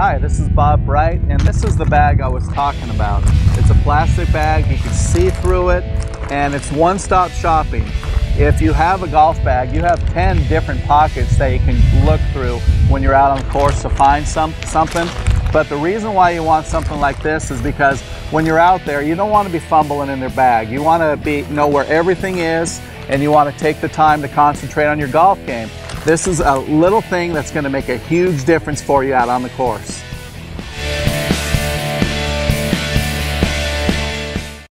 Hi, this is Bob Bright, and this is the bag I was talking about. It's a plastic bag, you can see through it, and it's one-stop shopping. If you have a golf bag, you have 10 different pockets that you can look through when you're out on the course to find some, something. But the reason why you want something like this is because when you're out there, you don't want to be fumbling in their bag. You want to be know where everything is, and you want to take the time to concentrate on your golf game. This is a little thing that's going to make a huge difference for you out on the course.